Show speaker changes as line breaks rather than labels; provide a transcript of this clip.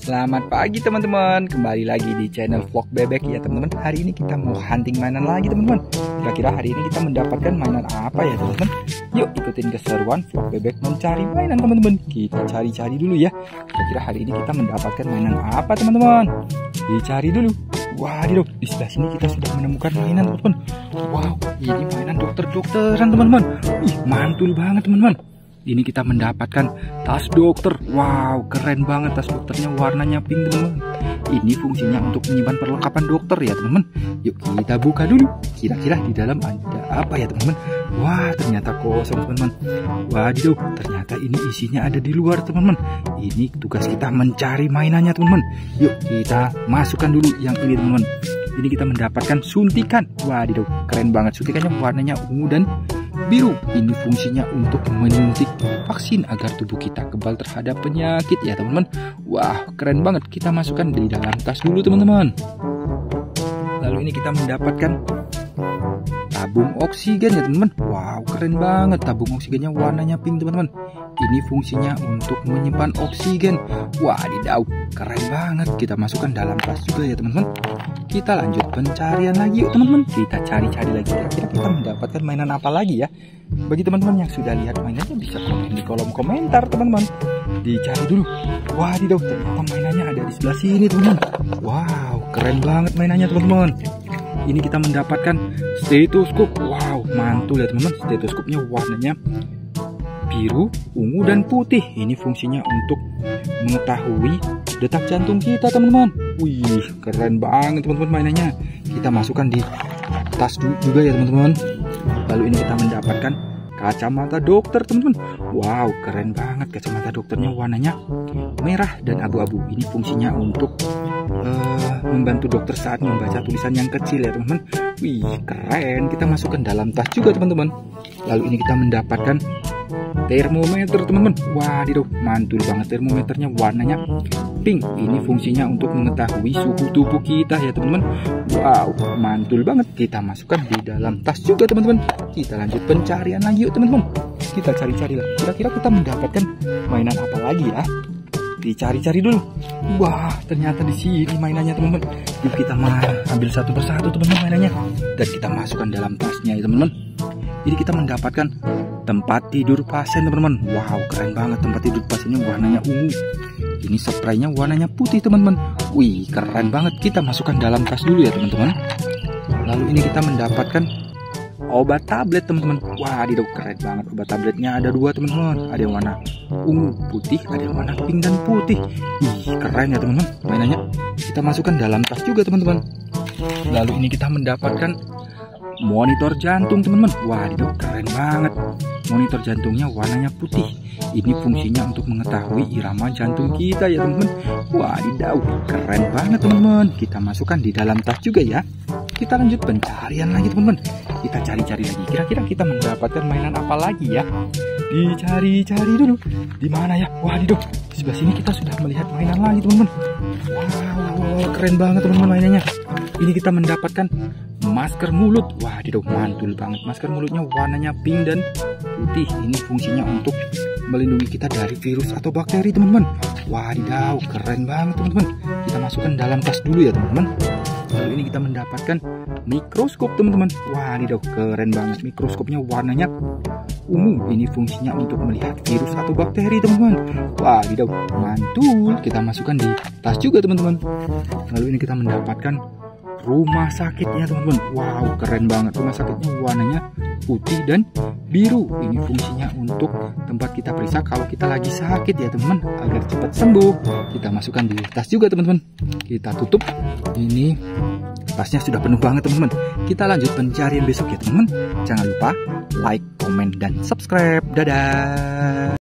Selamat pagi teman-teman. Kembali lagi di channel vlog bebek. Ya teman-teman Hari ini kita mau hunting mainan lagi teman-teman. Kira-kira hari ini kita mendapatkan mainan apa ya teman-teman? Yuk ikutin keseruan vlog bebek mencari mainan teman-teman. Kita cari-cari dulu ya. Kira-kira hari ini kita mendapatkan mainan apa teman-teman? Dicari dulu. Waduh, di sebelah sini kita sudah menemukan mainan teman-teman. Wow, ini mainan dokter-dokteran teman-teman. Mantul banget teman-teman ini kita mendapatkan tas dokter. Wow keren banget tas dokternya warnanya pink teman-teman. Ini fungsinya untuk menyimpan perlengkapan dokter ya teman-teman. Yuk kita buka dulu. Kira-kira di dalam ada apa ya teman-teman? Wah ternyata kosong teman-teman. Waduh ternyata ini isinya ada di luar teman-teman. Ini tugas kita mencari mainannya teman-teman. Yuk kita masukkan dulu yang ini teman-teman. Ini kita mendapatkan suntikan. Waduh keren banget suntikannya warnanya ungu dan biru. Ini fungsinya untuk menyuntik vaksin agar tubuh kita kebal terhadap penyakit ya teman-teman. Wah keren banget kita masukkan di dalam tas dulu teman-teman. Lalu ini kita mendapatkan tabung oksigen ya teman-teman. Wow keren banget tabung oksigennya warnanya pink teman-teman. Ini fungsinya untuk menyimpan oksigen. Wadidaw, keren banget. Kita masukkan dalam tas juga ya teman-teman. Kita lanjut pencarian lagi yuk teman-teman. Kita cari-cari lagi kira-kira kita mendapatkan mainan apa lagi ya. Bagi teman-teman yang sudah lihat mainannya bisa komen di kolom komentar teman-teman. Dicari dulu. Wadidaw, ternyata mainannya ada di sebelah sini teman-teman. Wow, keren banget mainannya teman-teman. Ini kita mendapatkan stetoskop. Wow, mantul ya teman-teman. Stetoskopnya warnanya biru, ungu, dan putih. Ini fungsinya untuk mengetahui detak jantung kita teman-teman. Wih, keren banget teman-teman mainannya. Kita masukkan di tas juga ya teman-teman. Lalu ini kita mendapatkan kacamata dokter teman-teman. Wow, keren banget kacamata dokternya warnanya merah dan abu-abu. Ini fungsinya untuk uh, membantu dokter saat membaca tulisan yang kecil ya teman-teman. Wih, keren. Kita masukkan dalam tas juga teman-teman. Lalu ini kita mendapatkan termometer teman-teman wadidaw mantul banget termometernya warnanya pink. Ini fungsinya untuk mengetahui suhu tubuh kita ya teman-teman. Wow mantul banget. Kita masukkan di dalam tas juga teman-teman. Kita lanjut pencarian lagi yuk teman-teman. Kita cari-cari lah. Kira-kira kita mendapatkan mainan apa lagi ya? Dicari-cari dulu. Wah ternyata di sini mainannya teman-teman. Yuk kita ambil satu persatu teman-teman mainannya. Dan kita masukkan dalam tasnya ya teman-teman. Jadi kita mendapatkan tempat tidur pasien teman-teman. Wow keren banget tempat tidur pasiennya warnanya ungu ini spraynya warnanya putih teman-teman. Wih keren banget. Kita masukkan dalam tas dulu ya teman-teman. Lalu ini kita mendapatkan obat tablet teman-teman. Wah di keren banget obat tabletnya. Ada dua teman-teman. Ada yang warna ungu putih ada yang warna pink dan putih. Ih keren ya teman-teman. Mainannya kita masukkan dalam tas juga teman-teman. Lalu ini kita mendapatkan monitor jantung teman-teman. Waduh keren banget monitor jantungnya warnanya putih. Ini fungsinya untuk mengetahui irama jantung kita ya teman-teman. Wadidaw keren banget teman-teman. Kita masukkan di dalam tas juga ya. Kita lanjut pencarian lagi teman-teman. Kita cari-cari lagi. Kira-kira kita mendapatkan mainan apa lagi ya? Dicari-cari dulu. Di mana ya? Wadidaw di sebelah sini kita sudah melihat mainan lagi teman-teman. Wow keren banget teman-teman mainannya. Ini kita mendapatkan masker mulut. Wah tidak mantul banget. Masker mulutnya warnanya pink dan putih. Ini fungsinya untuk melindungi kita dari virus atau bakteri teman-teman. Wadidaw keren banget teman-teman. Kita masukkan dalam tas dulu ya teman-teman. Lalu ini kita mendapatkan mikroskop teman-teman. Wadidaw keren banget. Mikroskopnya warnanya ungu. Ini fungsinya untuk melihat virus atau bakteri teman-teman. Wadidaw mantul. Kita masukkan di tas juga teman-teman. Lalu ini kita mendapatkan rumah sakitnya teman-teman. Wow keren banget. Rumah sakitnya warnanya putih dan biru. Ini fungsinya untuk tempat kita periksa kalau kita lagi sakit ya teman-teman. Agar cepat sembuh kita masukkan di tas juga teman-teman. Kita tutup. Ini tasnya sudah penuh banget teman-teman. Kita lanjut pencarian besok ya teman-teman. Jangan lupa like comment dan subscribe. Dadah